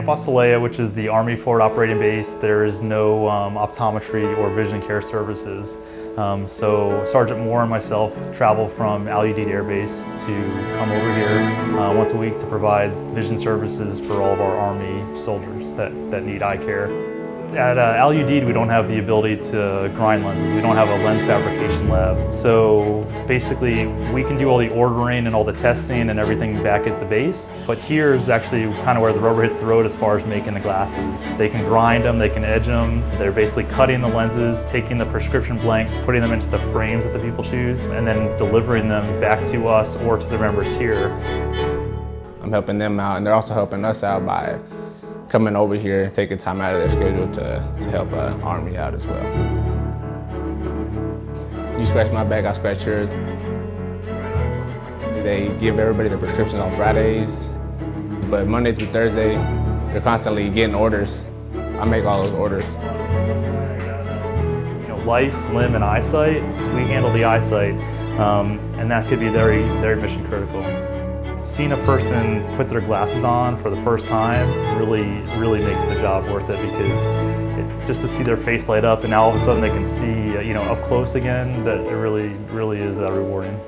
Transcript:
Camp As Sayliyah, which is the Army Forward Operating Base, there is no um, optometry or vision care services. Um, so Sergeant Moore and myself travel from Al Udeid Air Base to come over here uh, once a week to provide vision services for all of our Army soldiers that, that need eye care. At uh, Al we don't have the ability to grind lenses. We don't have a lens fabrication lab. So basically, we can do all the ordering and all the testing and everything back at the base. But here is actually kind of where the rubber hits the road as far as making the glasses. They can grind them, they can edge them. They're basically cutting the lenses, taking the prescription blanks, putting them into the frames that the people choose, and then delivering them back to us or to the members here. I'm helping them out, and they're also helping us out by coming over here and taking time out of their schedule to, to help uh, Army out as well. You scratch my back, I scratch yours. They give everybody their prescriptions on Fridays, but Monday through Thursday, they're constantly getting orders. I make all those orders. You know, life, limb, and eyesight, we handle the eyesight, um, and that could be very, very mission critical. Seeing a person put their glasses on for the first time really, really makes the job worth it because it, just to see their face light up and now all of a sudden they can see, you know, up close again, that it really, really is uh, rewarding.